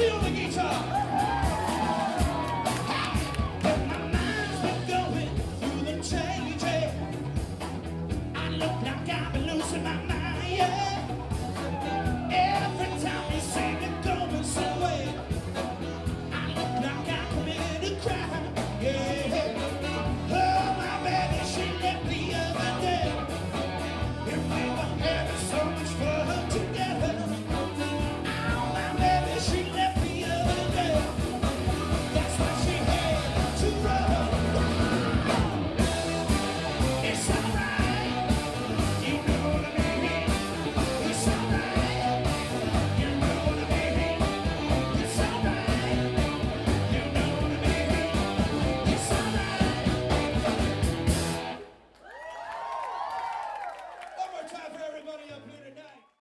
feel the